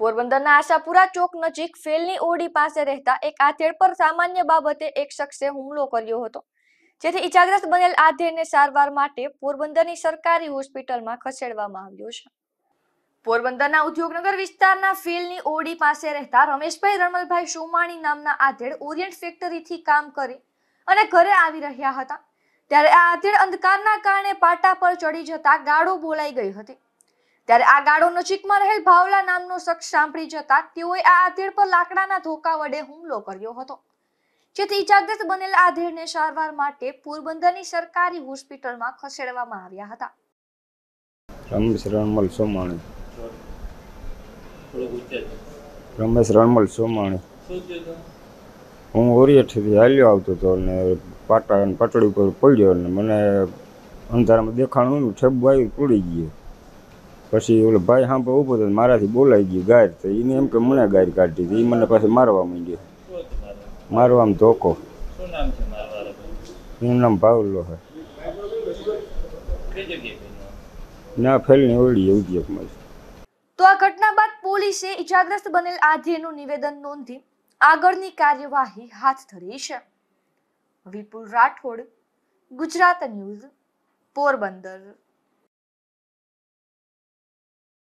પોરબંદરના આશાપુરા ચોક નજીક ફેલની ઓડી પાસે રહેતા એક આધેડ પર સામાન્ય બાબતે એક શખ્સે હુમલો કર્યો હતો. જેથી ઇજાગ્રસ્ત બનેલ આધેડને સારવાર માટે પોરબંદરની સરકારી હોસ્પિટલમાં ખસેડવામાં આવ્યો છે. પોરબંદરના ઉદ્યોગનગર વિસ્તારના ફેલની ઓડી પાસે રહેતા રમેશભાઈ રમલભાઈ સોમાણી નામના આધેડ ઓરિયન્ટ ફેક્ટરીથી કામ કરી અને ઘરે આવી રહ્યા હતા. ત્યારે આ આધેડ અંધકારના કારણે પાટા પર ચડી જતા ગાળો બોલાઈ ગઈ હતી. ત્યારે આ ગાળો નજીકમાં રહેલ ભાવલા નામનો શખ્સ સાંભળી જતા તેઓએ આ આધેડ પર લાકડાના ધોકા વડે હુમલો કર્યો હતો. જેથી ઇજાગ્રસ્ત બનેલ આધેડને સારવાર માટે પોરબંદરની સરકારી હોસ્પિટલમાં ખસેડવામાં આવ્યા હતા. રમેશ રણમલ સોમાણી. રમેશ રણમલ સોમાણી. હું ઓરિયટથી હાલ્યો આવતો હતો ને પાટા પટડી ઉપર પડ્યો ને મને અંધારામાં દેખાણું ઠેબુ આવી પડી ગયો. પછી ઓલો ભાઈ સાંભળ ઊભો હતો મારાથી બોલાઈ ગયું ગાય તો એને એમ કે મને ગાય કાઢી હતી એ મને પાછી મારવા માંડ્યો. મારવામાં ધોકો. શું નામ છે મારા વાળા એનું નામ ભાવલો છે કઈ જગ્યાએ બન્યું ના ફેલની ઓળી ઉદ્યોગમાં. તો આ ઘટના બાદ પોલીસે ઇજાગ્રસ્ત બનેલ આધેડનું નિવેદન નોંધી આગળની કાર્યવાહી હાથ ધરી છે. વિપુલ રાઠોડ ગુજરાત ન્યૂઝ પોરબંદર.